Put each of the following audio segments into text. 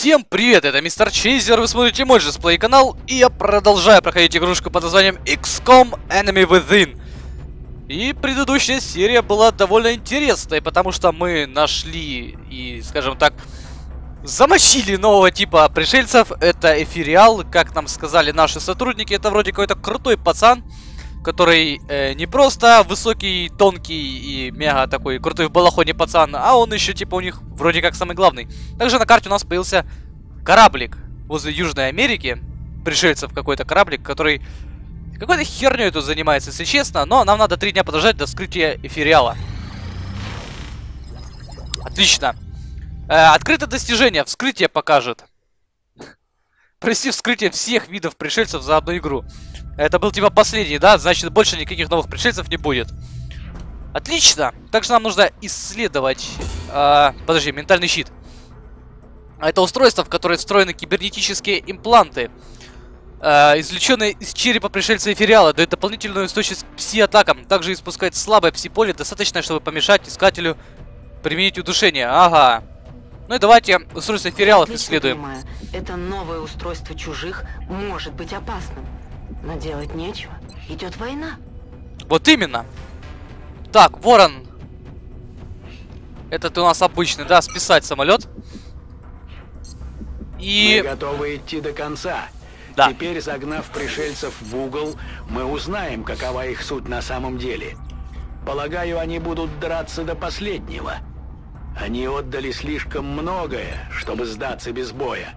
Всем привет, это Мистер Чейзер, вы смотрите мой же сплей канал, и я продолжаю проходить игрушку под названием XCOM Enemy Within. И предыдущая серия была довольно интересной, потому что мы нашли и, скажем так, замочили нового типа пришельцев. Это Эфириал, как нам сказали наши сотрудники, это вроде какой-то крутой пацан, который э, не просто высокий, тонкий и мега такой крутой в балахоне пацан, а он еще типа у них вроде как самый главный. Также на карте у нас появился кораблик возле Южной Америки, пришельцев какой-то кораблик, который какой-то херней тут занимается, если честно, но нам надо три дня подождать до вскрытия эфириала. Отлично. Э, открыто достижение, вскрытие покажет. Провести вскрытие всех видов пришельцев за одну игру. Это был типа последний, да? Значит, больше никаких новых пришельцев не будет. Отлично! Также нам нужно исследовать... Э, подожди, ментальный щит. Это устройство, в которое встроены кибернетические импланты. Э, извлеченные из черепа пришельца Эфириала, дает дополнительную устойчивость пси-атакам. Также испускает слабое пси-поле, достаточно, чтобы помешать искателю применить удушение. Ага. Ну и давайте устройство Эфириалов исследуем. Понимаю. Это новое устройство чужих может быть опасным. Но делать нечего. Идет война. Вот именно. Так, Ворон. Этот у нас обычный, да, списать самолет. И... Мы готовы идти до конца. Да. Теперь, загнав пришельцев в угол, мы узнаем, какова их суть на самом деле. Полагаю, они будут драться до последнего. Они отдали слишком многое, чтобы сдаться без боя.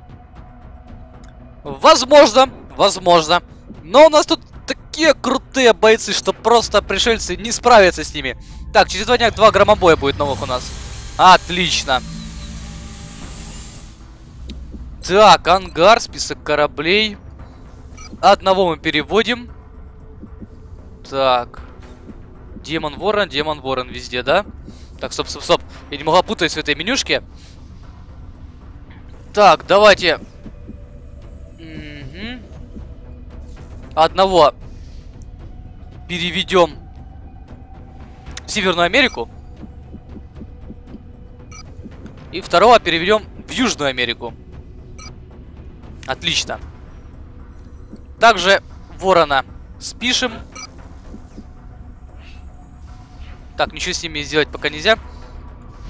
Возможно, возможно. Но у нас тут такие крутые бойцы, что просто пришельцы не справятся с ними. Так, через два дня два громобоя будет новых у нас. Отлично. Так, ангар, список кораблей. Одного мы переводим. Так. Демон Ворон, Демон Ворон везде, да? Так, стоп, стоп, стоп. Я не могла путать в этой менюшке. Так, давайте одного переведем в Северную Америку. И второго переведем в Южную Америку. Отлично. Также ворона спишем. Так, ничего с ними сделать пока нельзя.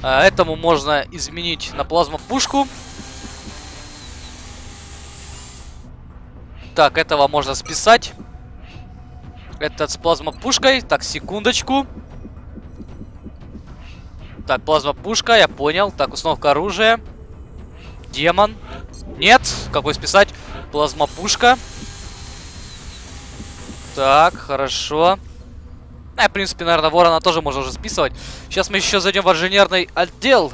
А, этому можно изменить на плазмопушку. пушку Так, этого можно списать. Этот с плазмопушкой. Так, секундочку. Так, плазмопушка, я понял. Так, установка оружия. Демон. Нет, какой списать? Плазмопушка. Так, хорошо. А, в принципе, наверное, ворона тоже можно уже списывать. Сейчас мы еще зайдем в инженерный отдел.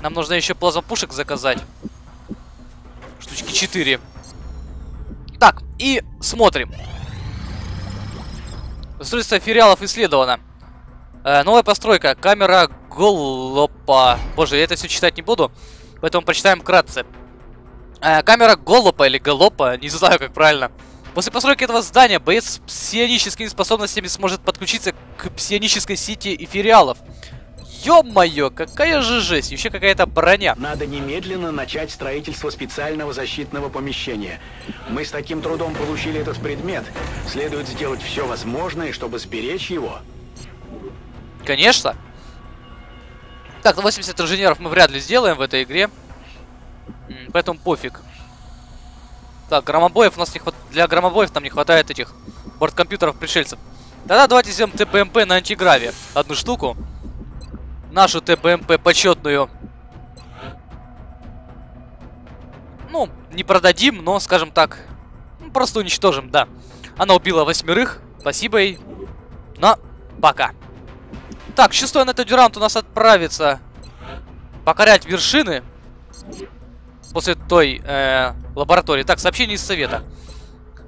Нам нужно еще плазмопушек заказать. Штучки 4. Так, и смотрим. Устройство фериалов исследовано. Э, новая постройка. Камера Голлопа. Боже, я это все читать не буду. Поэтому прочитаем вкратце. Э, камера Голлопа или Галопа. Не знаю, как правильно. После постройки этого здания боец с псионическими способностями сможет подключиться к псионической сети эфириалов. Ё-моё, какая же жесть, еще какая-то броня. Надо немедленно начать строительство специального защитного помещения. Мы с таким трудом получили этот предмет. Следует сделать все возможное, чтобы сберечь его. Конечно. Так, ну 80 инженеров мы вряд ли сделаем в этой игре. Поэтому пофиг. Так, громобоев у нас не хватает... Для громобоев нам не хватает этих борткомпьютеров пришельцев. Тогда давайте сделаем ТПМП на антиграве. Одну штуку нашу ТБМП почетную. Ну, не продадим, но, скажем так, ну, просто уничтожим, да. Она убила восьмерых, спасибо ей. Но пока. Так, шестой на этот дюрант у нас отправится покорять вершины после той э, лаборатории. Так, сообщение из совета.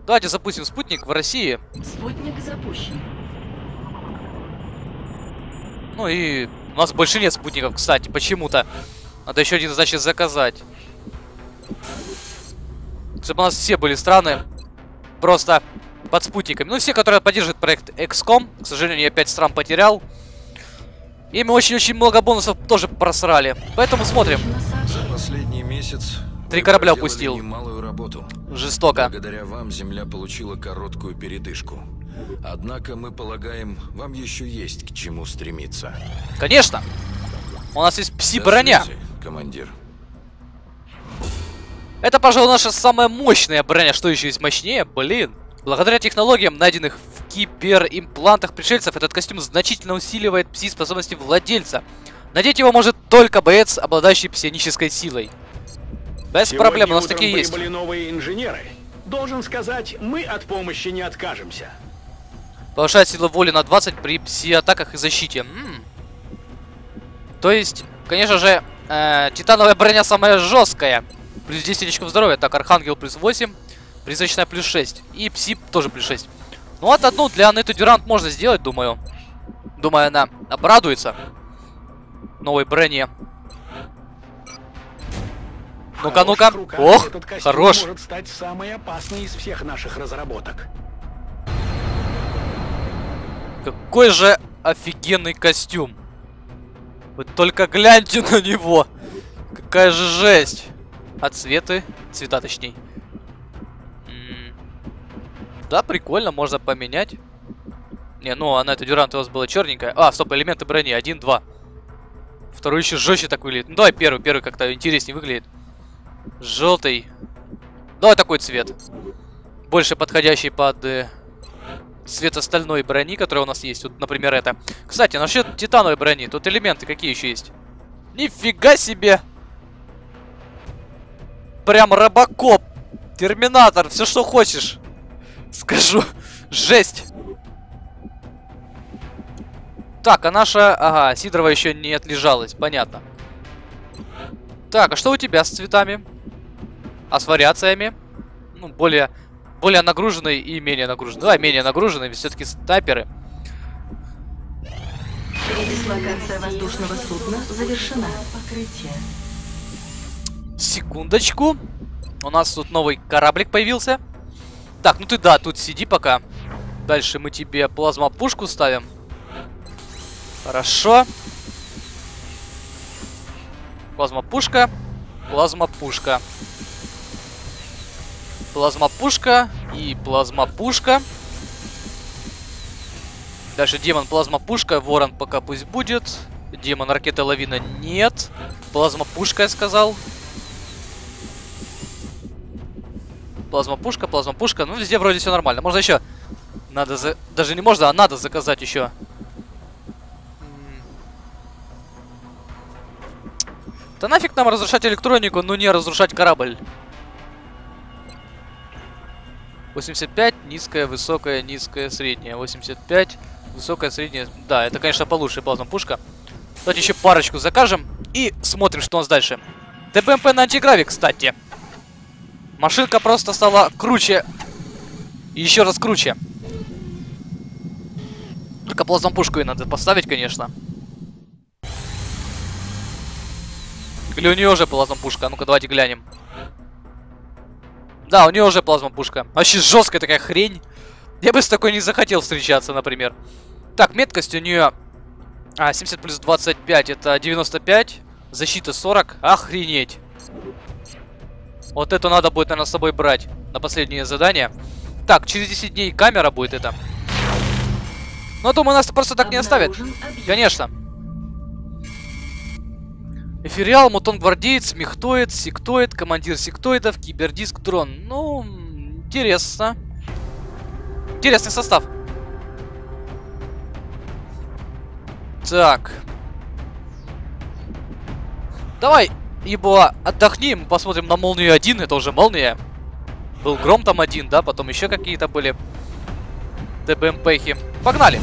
Давайте запустим спутник в России. Спутник запущен. Ну и у нас больше нет спутников, кстати, почему-то. Надо еще один, значит, заказать. Чтобы у нас все были страны просто под спутниками. Ну, все, которые поддерживают проект XCOM. К сожалению, я 5 стран потерял. И мы очень-очень много бонусов тоже просрали. Поэтому смотрим. последний месяц Три корабля упустил. немалую работу. Жестоко. Благодаря вам Земля получила короткую передышку. Однако мы полагаем, вам еще есть к чему стремиться. Конечно. У нас есть пси-броня. командир. Это, пожалуй, наша самая мощная броня. Что еще есть мощнее? Блин. Благодаря технологиям, найденных в киберимплантах пришельцев, этот костюм значительно усиливает пси-способности владельца. Надеть его может только боец, обладающий псионической силой. Без Сегодня проблем, у нас такие есть. новые инженеры. Должен сказать, мы от помощи не откажемся. Повышает силу воли на 20 при пси-атаках и защите. М. То есть, конечно же, э, титановая броня самая жесткая. Плюс 10 очков здоровья. Так, Архангел плюс 8. Призрачная плюс 6. И Пси тоже плюс 6. Ну, вот одну для Анеты Дюрант можно сделать, думаю. Думаю, она обрадуется новой броне. Ну-ка, ну-ка. руках Ох, хорош. может стать самой опасной из всех наших разработок. Какой же офигенный костюм. Вы только гляньте на него. Какая же жесть. А цветы? Цвета точней. М, Да, прикольно, можно поменять. Не, ну она это Дюрант у вас была черненькая. А, стоп, элементы брони. Один, два. Второй еще жестче так выглядит. Ну давай первый, первый как-то интереснее выглядит. Желтый. Давай такой цвет. Больше подходящий под э, цвет остальной брони, которая у нас есть. Вот, например, это. Кстати, насчет титановой брони. Тут элементы какие еще есть? Нифига себе! Прям робокоп. Терминатор, все что хочешь. Скажу. Жесть. Так, а наша... Ага, Сидорова еще не отлежалась, понятно. Так, а что у тебя с цветами? А с вариациями? Ну, более... Более нагруженный и менее нагруженный. Давай, менее нагруженный, все-таки снайперы. Передислокация воздушного судна завершена. Покрытие. Секундочку. У нас тут новый кораблик появился. Так, ну ты да, тут сиди пока. Дальше мы тебе плазмопушку ставим. Хорошо. Плазмопушка. Плазмопушка. Плазмопушка и плазмопушка. Дальше демон плазмопушка. Ворон пока пусть будет. Демон ракета лавина нет. Плазмопушка я сказал. Плазмопушка, плазмопушка. Ну, везде вроде все нормально. Можно еще... Надо за... Даже не можно, а надо заказать еще. Да нафиг нам разрушать электронику, но не разрушать корабль. 85, низкая, высокая, низкая, средняя. 85, высокая, средняя. Да, это, конечно, получше плазмопушка. Давайте еще парочку закажем и смотрим, что у нас дальше. ТБМП на антиграве, кстати. Машинка просто стала круче. И еще раз круче. Только плазмопушку ей надо поставить, конечно. Или у нее уже плазмопушка? А ну-ка, давайте глянем. Да, у нее уже плазмопушка. Вообще жесткая такая хрень. Я бы с такой не захотел встречаться, например. Так, меткость у нее... А, 70 плюс 25, это 95. Защита 40. Охренеть. Вот эту надо будет, наверное, с собой брать на последнее задание. Так, через 10 дней камера будет это. Ну, думаю, нас просто так не оставят. Конечно. Эфириал, Мутон Гвардеец, Мехтоид, Сектоид, Командир Сектоидов, Кибердиск, Дрон. Ну, интересно. Интересный состав. Так. Давай, ибо отдохни, мы посмотрим на Молнию 1, это уже Молния. Был Гром там один, да, потом еще какие-то были ТБМПхи. Погнали!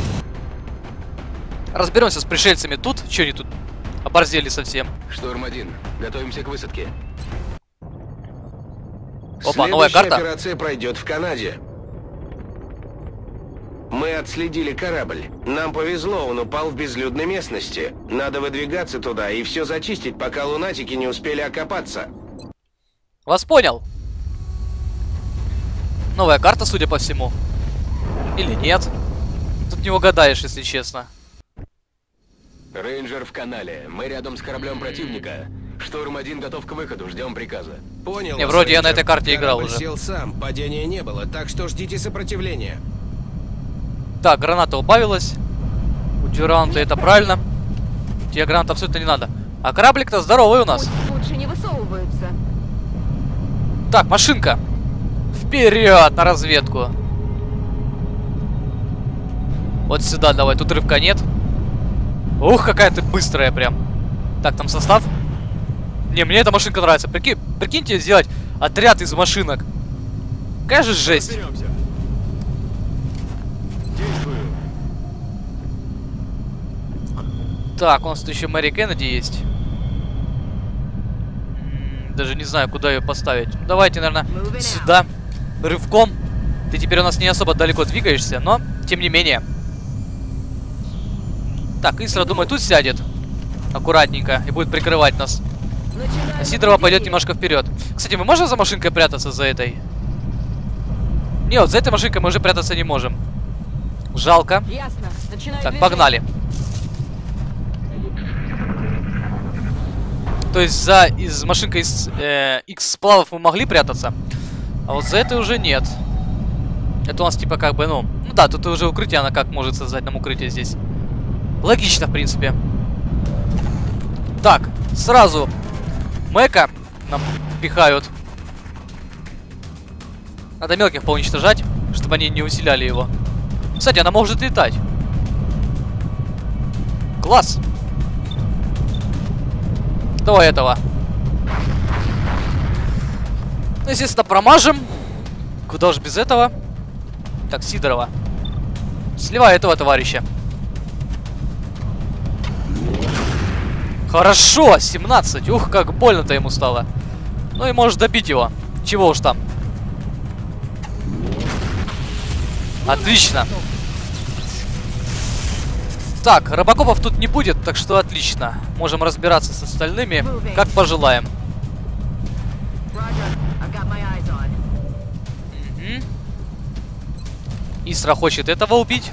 Разберемся с пришельцами тут. Че они тут оборзели совсем? Шторм-1, готовимся к высадке. Опа, новая карта. операция пройдет в Канаде. Мы отследили корабль. Нам повезло, он упал в безлюдной местности. Надо выдвигаться туда и все зачистить, пока лунатики не успели окопаться. Вас понял. Новая карта, судя по всему. Или нет. Тут не угадаешь, если честно. Рейнджер в канале. Мы рядом с кораблем противника. Штурм-1 готов к выходу, ждем приказа. Понял. Не, вроде я на этой карте играл Корабль уже. сел сам, падения не было, так что ждите сопротивления. Так, граната убавилась. У Дюранта это правильно. Тебе гранат абсолютно не надо. А кораблик-то здоровый у нас. Лучше не высовываются. Так, машинка. Вперед на разведку. Вот сюда давай, тут рывка нет. Ух, какая ты быстрая прям. Так, там состав. Не, мне эта машинка нравится. Прики... Прикиньте сделать отряд из машинок. Какая же жесть. Так, у нас тут еще Мэри Кеннеди есть. Даже не знаю, куда ее поставить. Ну, Давайте, наверное, сюда. Рывком. Ты теперь у нас не особо далеко двигаешься, но тем не менее. Так, Исра, думаю, тут сядет. Аккуратненько. И будет прикрывать нас. А Сидорова пойдет немножко вперед. Кстати, мы можем за машинкой прятаться за этой? Не, вот за этой машинкой мы уже прятаться не можем. Жалко. Ясно. Начинаем Так, погнали. То есть за из машинкой из э, X сплавов мы могли прятаться, а вот за этой уже нет. Это у нас типа как бы, ну, ну да, тут уже укрытие, она как может создать нам укрытие здесь. Логично, в принципе. Так, сразу Мэка нам пихают. Надо мелких поуничтожать, чтобы они не усиляли его. Кстати, она может летать. Класс. Давай этого. Ну, естественно, промажем. Куда уж без этого. Так, Сидорова. Сливай этого товарища. Хорошо, 17. Ух, как больно-то ему стало. Ну и можешь добить его. Чего уж там. Отлично. Так, робокопов тут не будет, так что отлично. Можем разбираться с остальными, как пожелаем. Мгм. Исра хочет этого убить.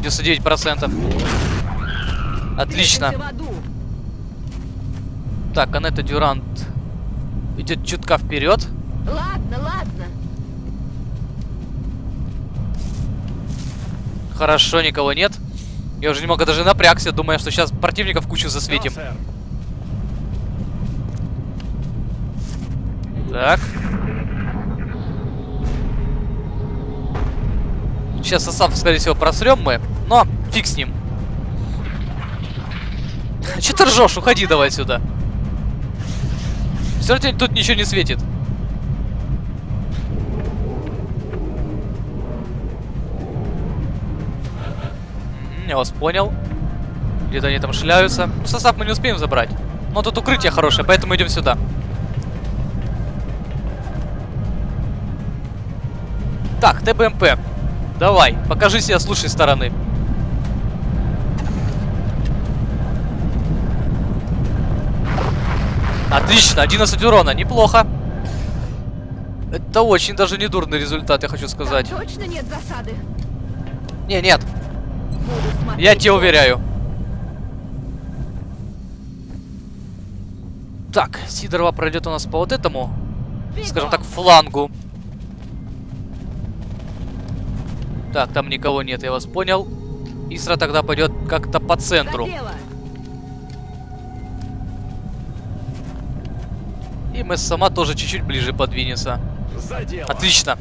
99%. Отлично. Так, Анетта Дюрант идет чутка вперед. Ладно, ладно. Хорошо, никого нет. Я уже немного даже напрягся, думая, что сейчас противников кучу засветим. Так. Сейчас состав, скорее всего, просрем мы, но фиг с ним. Че ты ржешь? Уходи давай сюда. Все равно тут ничего не светит. Я вас понял. Где-то они там шляются. Ну, состав мы не успеем забрать. Но тут укрытие хорошее, поэтому идем сюда. Так, ТБМП. Давай, покажи себя с лучшей стороны. Отлично, 11 урона, неплохо. Это очень даже не дурный результат, я хочу сказать. Точно нет засады? Не, нет, я тебе уверяю. Так, Сидорова пройдет у нас по вот этому, скажем так, флангу. Так, там никого нет, я вас понял. Исра тогда пойдет как-то по центру. За дело. И мы сама тоже чуть-чуть ближе подвинется. Отлично.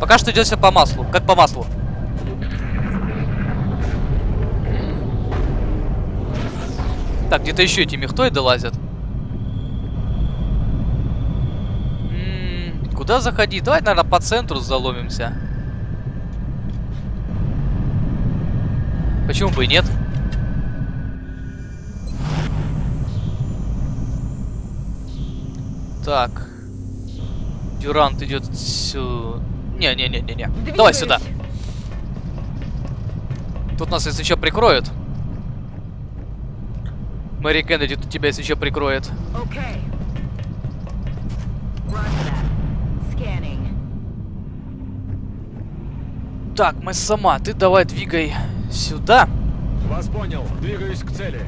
Пока что идет все по маслу, как по маслу. Так, где-то еще эти мехтоиды лазят. М, Куда заходить? Давай, наверное, по центру заломимся. Почему бы и нет? Так. Дюрант идет сюда. Не-не-не-не-не. Давай сюда. Тут нас, если что, прикроют. Мэри Кеннеди тут тебя, если что, прикроет. Okay. Так, мы сама, ты давай двигай сюда. Вас понял. Двигаюсь к цели.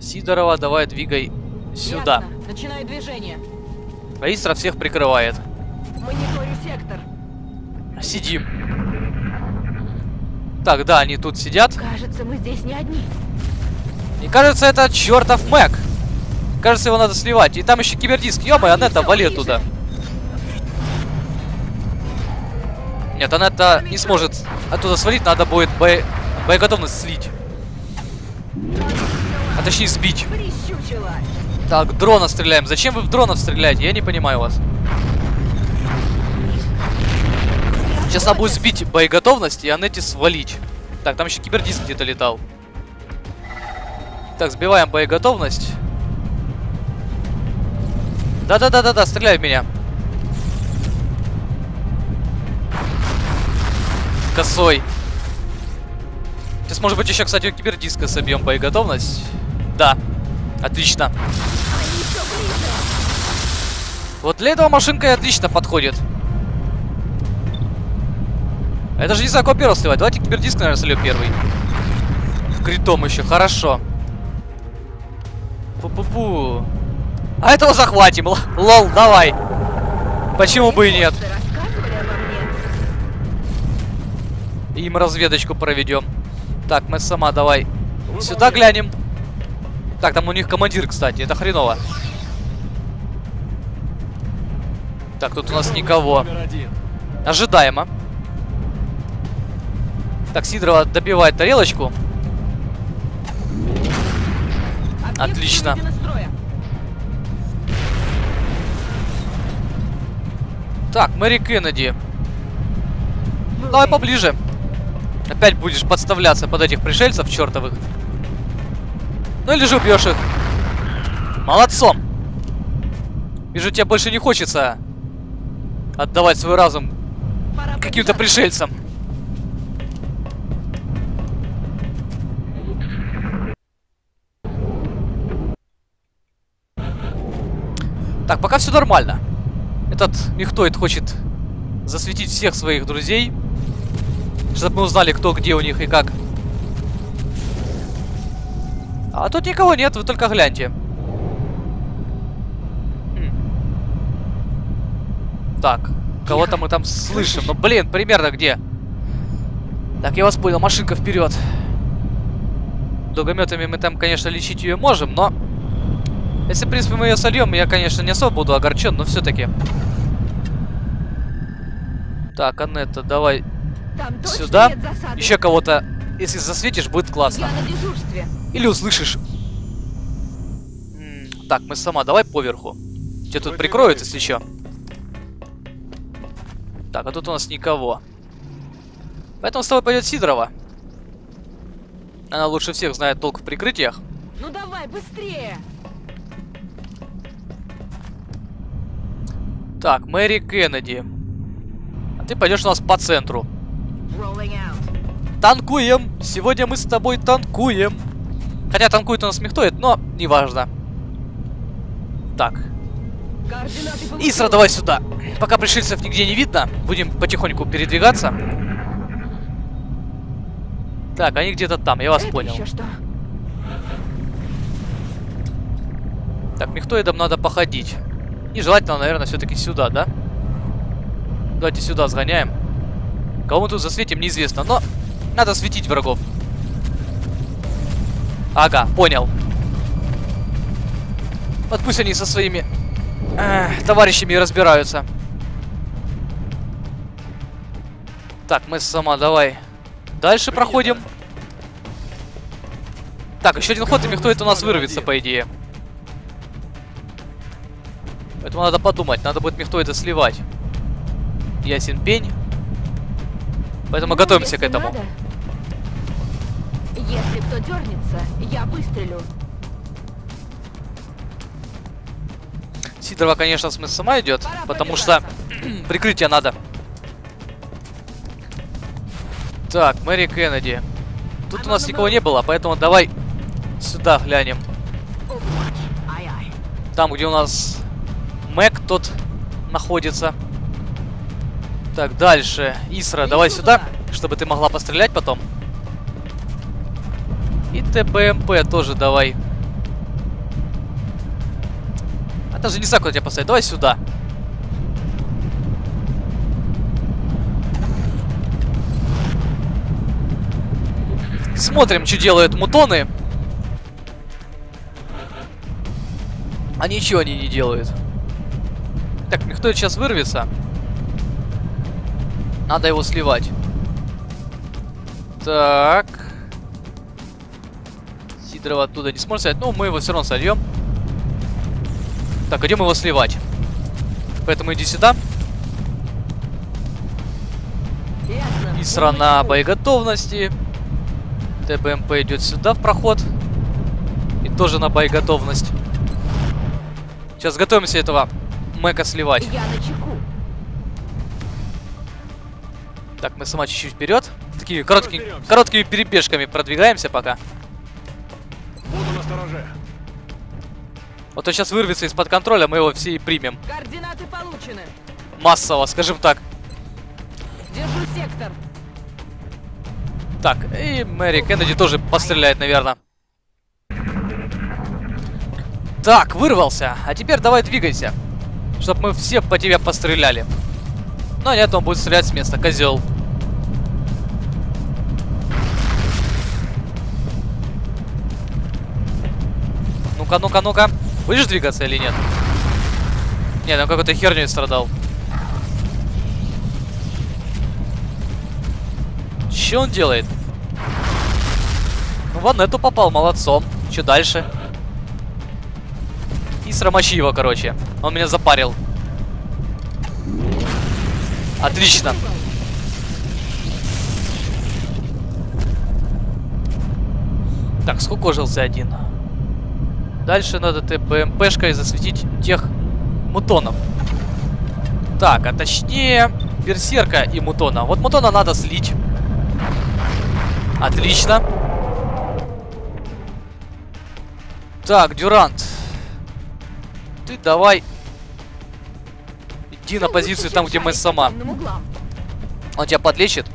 Сидорова, давай двигай сюда. Ясно. Начинаю движение. Аистра всех прикрывает. Мониторю сектор. Сидим. Так, да, они тут сидят. Кажется, мы здесь не одни. И кажется, это чертов Мэг. Кажется, его надо сливать. И там еще кибердиск. Ё-моё, Анетта, всё вали ближе. туда. Нет, Анетта не сможет оттуда свалить. Надо будет бо... боеготовность слить. А точнее сбить. Так, дрона стреляем. Зачем вы в дронов стреляете? Я не понимаю вас. Сейчас надо будет сбить боеготовность и Анетте свалить. Так, там еще кибердиск где-то летал. Так, сбиваем боеготовность. Да-да-да-да-да, стреляй в меня. Косой. Сейчас, может быть, еще, кстати, кибердиска собьем боеготовность. Да. Отлично. Вот для этого машинка и отлично подходит. Это же не знаю, кого первого сливать. Давайте кибердиск, наверное, сольем первый. Критом еще, хорошо. Пу-пу-пу. А этого захватим. Л- Лол, давай. Почему бы и нет? Им разведочку проведем. Так, мы сама давай сюда глянем. Так, там у них командир, кстати, это хреново. Так, тут у нас никого. Ожидаемо. Так, Сидорова добивает тарелочку. Отлично. Так, Мэри Кеннеди. Давай поближе. Опять будешь подставляться под этих пришельцев чертовых. Ну или же убьешь их. Молодцом. Вижу, тебе больше не хочется отдавать свой разум каким-то пришельцам. Так, пока все нормально. Этот Михтоид хочет засветить всех своих друзей. Чтобы мы узнали, кто где у них и как. А тут никого нет, вы только гляньте. Хм. Так, кого-то мы там слышим. Ну блин, примерно где? Так, я вас понял, машинка вперед. Дугометами мы там, конечно, лечить ее можем, но... Если, в принципе, мы ее сольем, я, конечно, не особо буду огорчен, но все-таки. Так, Анетта, давай сюда. Еще кого-то, если засветишь, будет классно. Или услышишь. Так, мы сама, давай поверху. Тебя тут прикроют, если что. Так, а тут у нас никого. Поэтому с тобой пойдет Сидорова. Она лучше всех знает толк в прикрытиях. Ну давай, быстрее. Так, Мэри Кеннеди. А ты пойдешь у нас по центру. Танкуем! Сегодня мы с тобой танкуем. Хотя танкует у нас Мехтоид, но неважно. Так. Исра, давай сюда. Пока пришельцев нигде не видно, будем потихоньку передвигаться. Так, они где-то там, я вас Это понял. что? Так, мехтоидам надо походить. И желательно, наверное, все-таки сюда, да? Давайте сюда сгоняем. Кого мы тут засветим, неизвестно, но надо светить врагов. Ага, понял. Вот пусть они со своими эх, товарищами разбираются. Так, мы сама, давай. Дальше проходим. Так, еще один ход, и мехтоид у нас вырвется, по идее. Поэтому надо подумать, надо будет мехтоида сливать. Ясен пень. Поэтому Ну, готовимся к этому. надо. Если кто дернется, я выстрелю. Сидорова, конечно, смысл сама идет, Пора потому что прикрытие надо. Так, Мэри Кеннеди. Тут у нас никого не было, поэтому давай сюда глянем. Там, где у нас Мэг тот находится. Так, дальше. Исра, давай сюда, чтобы ты могла пострелять потом. И ТБМП тоже давай. А даже не знаю, куда тебя поставить. Давай сюда. Смотрим, что делают мутоны. А ничего они не делают. Так, никто сейчас вырвется. Надо его сливать. Так. Сидорова оттуда не сможет сливать. Ну, мы его все равно сольем. Так, идем его сливать. Поэтому иди сюда. И срана боеготовности. ТБМП идет сюда в проход. И тоже на боеготовность. Сейчас готовимся этого Мэка сливать. Я на чеку. Так, мы сама чуть-чуть вперед. Такими короткими, короткими перебежками продвигаемся пока. Буду настороже. Вот то сейчас вырвется из-под контроля, мы его все и примем. Координаты получены. Массово, скажем так. Держу сектор. Так, и Мэри Кеннеди тоже постреляет, наверное. Так, вырвался. А теперь давай двигайся. Чтоб мы все по тебе постреляли. Ну, а нет, он будет стрелять с места, козел. Ну-ка, ну-ка, ну-ка. Будешь двигаться или нет? Нет, он какой-то херней страдал. Че он делает? Ну, в Анетту попал, молодцом. Че дальше? И срамочи его, короче. Он меня запарил. Отлично. Так, скукожился один. Дальше надо ТБМПшкой засветить тех мутонов. Так, а точнее Берсерка и Мутона. Вот Мутона надо слить. Отлично. Так, Дюрант. Ты давай. Иди на позицию там, где мы сама. Он тебя подлечит.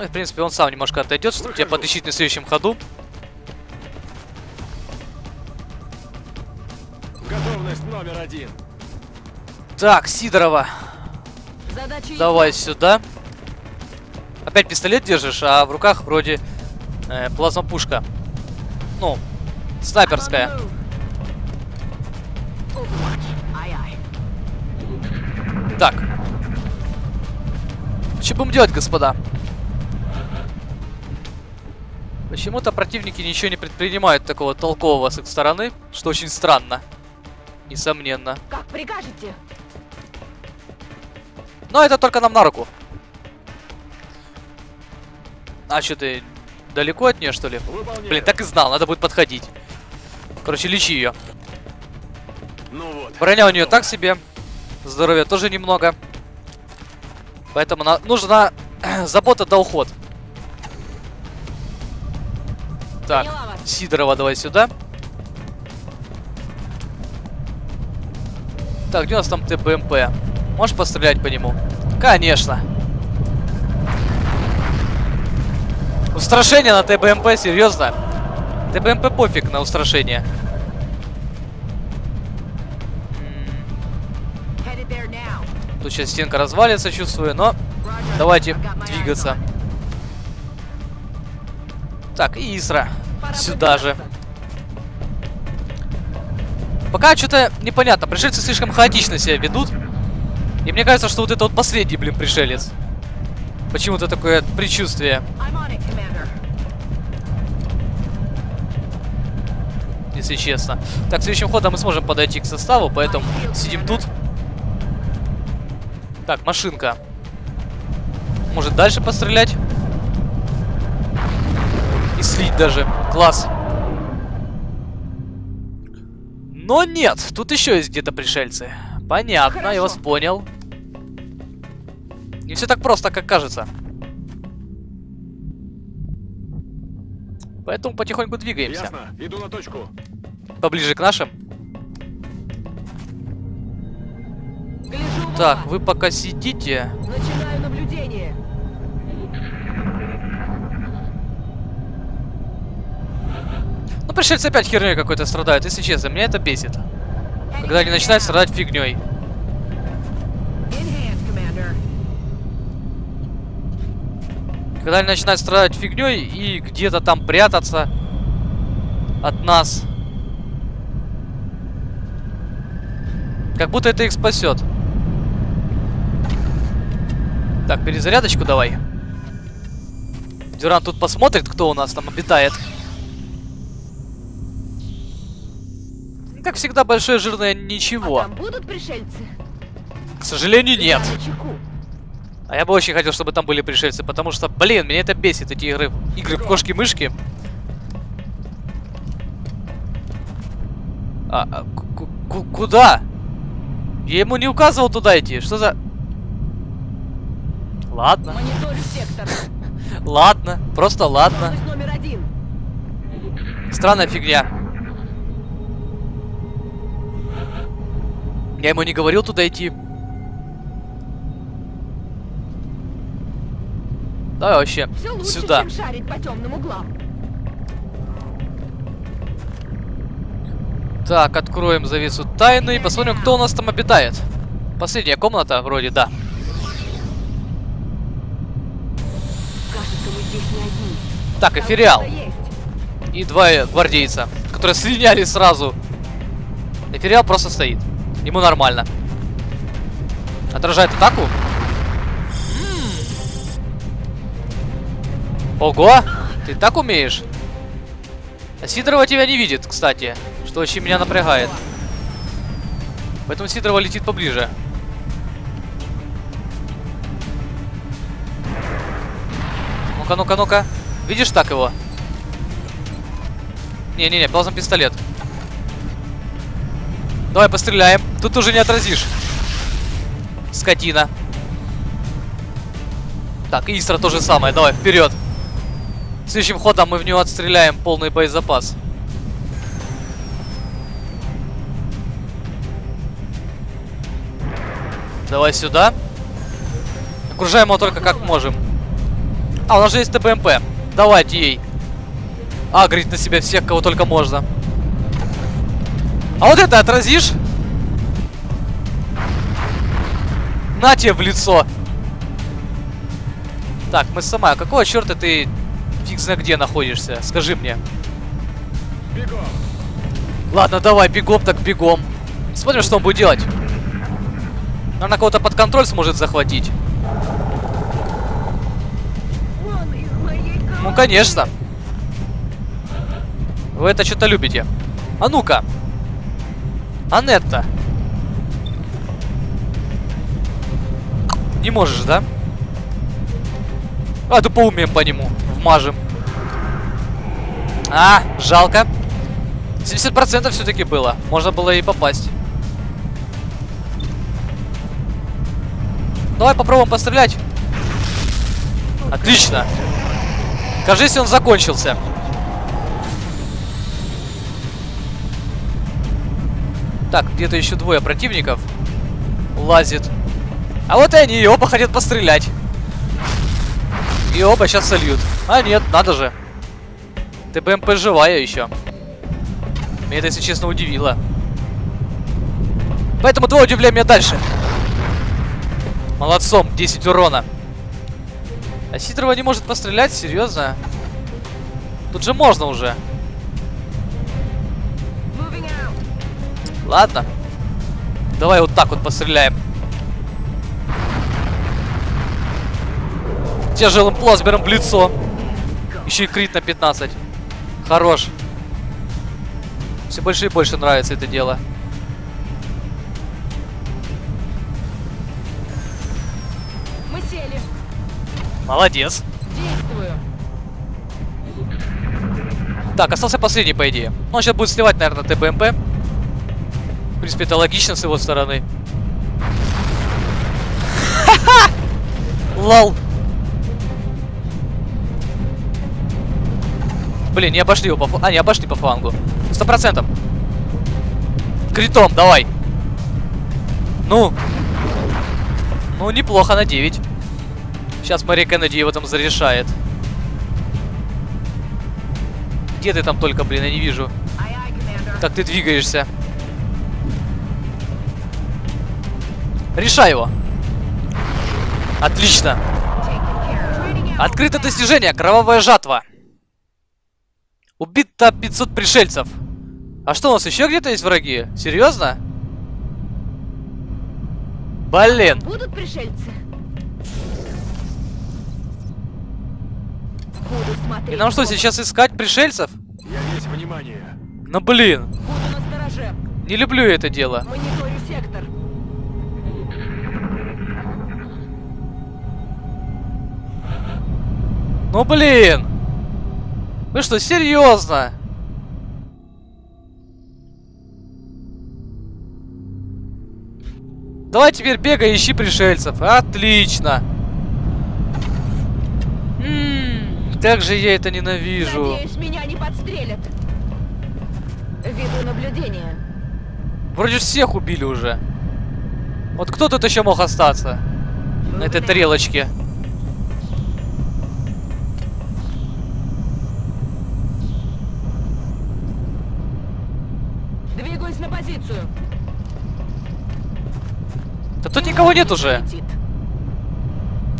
Ну и, в принципе, он сам немножко отойдет, чтобы тебя подлечить на следующем ходу. Готовность номер один. Так, Сидорова, Задача давай сюда. Опять пистолет держишь, а в руках вроде э, плазма-пушка. Ну, снайперская. Так. Что будем делать, господа? Почему-то противники ничего не предпринимают такого толкового с их стороны, что очень странно. Несомненно. Как прикажете? Но это только нам на руку. А что ты далеко от нее, что ли? Выполняю. Блин, так и знал, надо будет подходить. Короче, лечи ее. Ну вот. Броня у нее так себе. Здоровья тоже немного. Поэтому на... нужна забота да уход. Так. Сидорова давай сюда. Так, где у нас там ТБМП? Можешь пострелять по нему? Конечно. Устрашение на ТБМП, серьезно? ТБМП пофиг на устрашение. Тут сейчас стенка развалится, чувствую, но давайте двигаться. Так, и Исра. Сюда же. Пока что-то непонятно. Пришельцы слишком хаотично себя ведут. И мне кажется, что вот это вот последний, блин, пришелец. Почему-то такое предчувствие, если честно. Так, следующим ходом мы сможем подойти к составу, поэтому сидим тут. Так, машинка. Может дальше пострелять? И слить даже. Класс. Но нет, тут еще есть где-то пришельцы. Понятно, я вас Хорошо. понял. Не все так просто, как кажется. Поэтому потихоньку двигаемся. Ясно. Иду на точку. Поближе к нашим. Так, вы пока сидите. Начинаю наблюдение. Ну, пришельцы опять херней какой-то страдают, если честно, меня это бесит. Когда они начинают страдать фигней. Когда они начинают страдать фигней и где-то там прятаться от нас. Как будто это их спасет. Так, перезарядочку давай. Дюран тут посмотрит, кто у нас там обитает. Как всегда, большое жирное ничего. А там будут пришельцы? К сожалению, нет. А я бы очень хотел, чтобы там были пришельцы, потому что, блин, меня это бесит, эти игры, игры в кошки-мышки. А, а, ку- ку- куда? Я ему не указывал туда идти, что за... Ладно, ладно, просто ладно. Странная фигня. Я ему не говорил туда идти. Давай вообще Все лучше, сюда. чем шарить по темным углам. Так, откроем завесу тайны и посмотрим, кто у нас там обитает. Последняя комната, вроде, да. Кажется, мы здесь не одни. Так, эфириал. И два э, гвардейца, которые слиняли сразу. Эфириал просто стоит. Ему нормально. Отражает атаку. Ого! Ты так умеешь? А Сидорова тебя не видит, кстати. Что очень меня напрягает. Поэтому Сидорова летит поближе. Ну-ка, ну-ка, ну-ка. Видишь так его? Не-не-не, плазм пистолет. Давай постреляем. Тут уже не отразишь. Скотина. Так, Истра то же самое. Давай, вперед. Следующим ходом мы в него отстреляем полный боезапас. Давай сюда. Окружаем его только как можем. А, у нас же есть ТБМП. Давайте ей. Агрить на себя всех, кого только можно. А вот это отразишь? На тебе в лицо. Так, мы сама. Какого черта ты фиг знает где находишься? Скажи мне. Бегом! Ладно, давай, бегом так бегом. Смотрим, что он будет делать. Она кого-то под контроль сможет захватить. Ну, конечно. Вы это что-то любите. А ну-ка. Анетта. Не можешь, да? А, то поумеем по нему. Вмажем. А, жалко. 70% все-таки было. Можно было и попасть. Давай попробуем пострелять. Отлично. Кажись, он закончился. Так, где-то еще двое противников лазит. А вот и они, и оба хотят пострелять. И оба сейчас сольют. А нет, надо же. ТБМП живая еще. Меня это, если честно, удивило. Поэтому два удивляй меня дальше. Молодцом, 10 урона. А Сидорова не может пострелять? Серьезно? Тут же можно уже. Ладно. Давай вот так вот постреляем. Тяжелым плазмером в лицо. Еще и крит на 15. Хорош. Все больше и больше нравится это дело. Мы сели. Молодец. Действую. Так, остался последний, по идее. Ну, он сейчас будет сливать, наверное, ТБМП. В принципе, это логично с его стороны. Ха-ха! Лол. Блин, не обошли его по флангу. А, не обошли по флангу. Сто процентов. Критом, давай. Ну. Ну, неплохо на 9. Сейчас Мари Кеннеди его там зарешает. Где ты там только, блин, я не вижу. Как ты двигаешься? Решай его. Отлично. Открыто достижение. Кровавая жатва. Убито 500 пришельцев. А что, у нас еще где-то есть враги? Серьезно? Блин. Будут пришельцы? Буду смотреть. И нам что, сейчас искать пришельцев? Я весь внимание. Ну блин. Буду на стороже. Не люблю это дело. Мониторю сектор. Ну блин. Вы что, серьезно? Давай теперь бегай, ищи пришельцев. Отлично. М, Как же я это ненавижу. Надеюсь, меня не подстрелят. Веду наблюдение. Вроде всех убили уже. Вот кто тут еще мог остаться? На этой тарелочке. Двигаюсь на позицию. Да тут никого нет уже.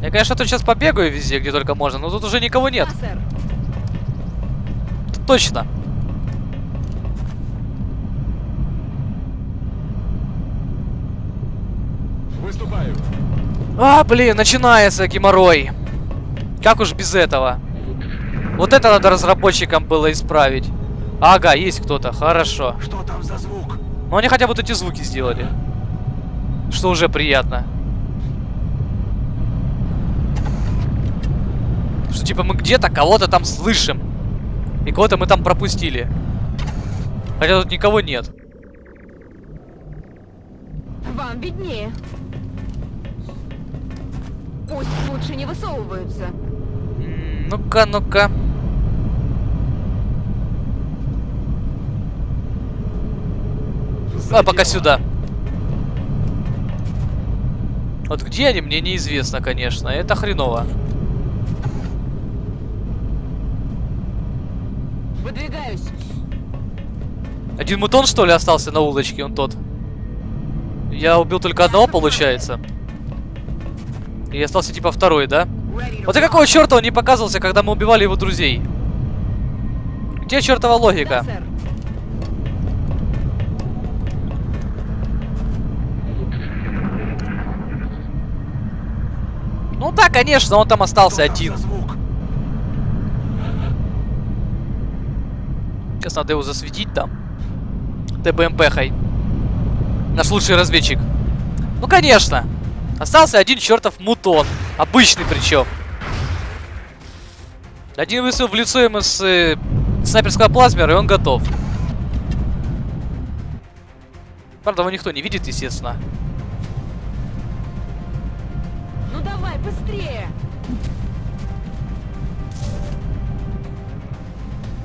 Я, конечно, тут сейчас побегаю везде, где только можно, но тут уже никого нет. Тут точно. Выступаю. А, блин, начинается геморрой. Как уж без этого? Вот это надо разработчикам было исправить. Ага, есть кто-то, хорошо. Что там за звук? Но они хотя бы вот эти звуки сделали. Что уже приятно. Что типа мы где-то кого-то там слышим. И кого-то мы там пропустили. Хотя тут никого нет. Вам виднее. Пусть лучше не высовываются. Ну-ка, ну-ка. А, пока сюда. Вот где они, мне неизвестно, конечно. Это хреново. Выдвигаюсь. Один мутон, что ли, остался на улочке, он тот? Я убил только одного, получается. И остался типа второй, да? Вот и какого черта он не показывался, когда мы убивали его друзей? Где чертова логика? да, конечно, он там остался один. Сейчас надо его засветить там. ТБМП-хай. Наш лучший разведчик. Ну конечно. Остался один чертов мутон. Обычный причем. Один выстрел в лицо ему с э, снайперского плазмера, и он готов. Правда, его никто не видит, естественно. Быстрее.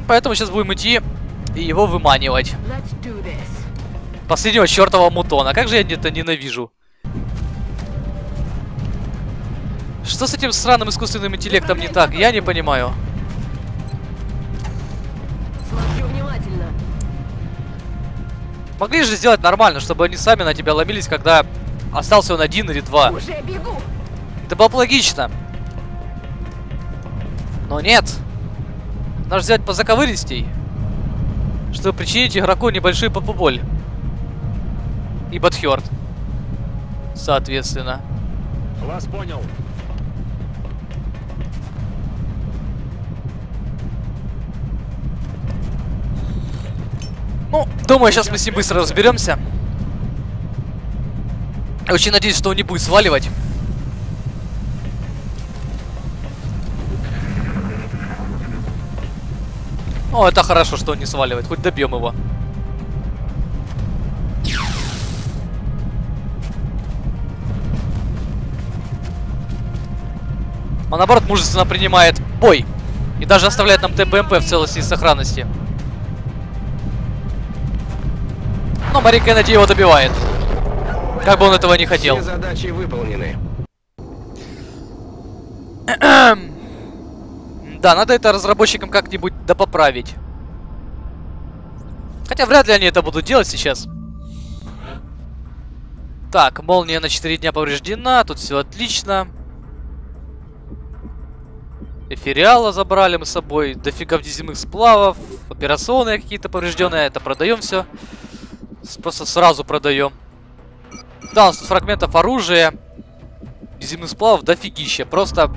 Поэтому сейчас будем идти и его выманивать. Последнего чертового мутона. Как же я это ненавижу. Что с этим сраным искусственным интеллектом не так? Я не понимаю. Могли же сделать нормально, чтобы они сами на тебя ломились, когда остался он один или два. Уже бегу. Это было бы логично. Но нет. Надо сделать позаковыристей, чтобы причинить игроку небольшую попу-боль. И Батхёрд. Соответственно. Вас понял. Ну, думаю, сейчас мы с ним быстро разберемся. Очень надеюсь, что он не будет сваливать. О, это хорошо, что он не сваливает. Хоть добьем его. Он наоборот мужественно принимает бой. И даже оставляет нам ТБМП в целости и сохранности. Но Мари Кеннеди его добивает. Как бы он этого не хотел. Все задачи выполнены. Да, надо это разработчикам как-нибудь допоправить. Хотя вряд ли они это будут делать сейчас. Так, молния на 4 дня повреждена, тут все отлично. Эфириала забрали мы с собой, дофига внеземных сплавов, операционные какие-то поврежденные, это продаем все. Просто сразу продаем. Да, у нас тут фрагментов оружия, внеземных сплавов дофигища. Просто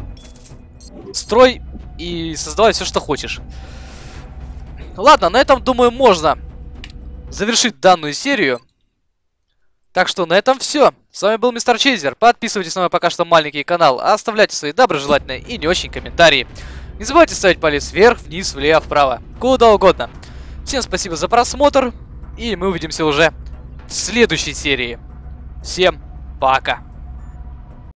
строй и создавай все, что хочешь. Ладно, на этом, думаю, можно завершить данную серию. Так что на этом все. С вами был Мистер Чейзер. Подписывайтесь на мой пока что маленький канал, оставляйте свои доброжелательные и не очень комментарии. Не забывайте ставить палец вверх, вниз, влево, вправо. Куда угодно. Всем спасибо за просмотр. И мы увидимся уже в следующей серии. Всем пока.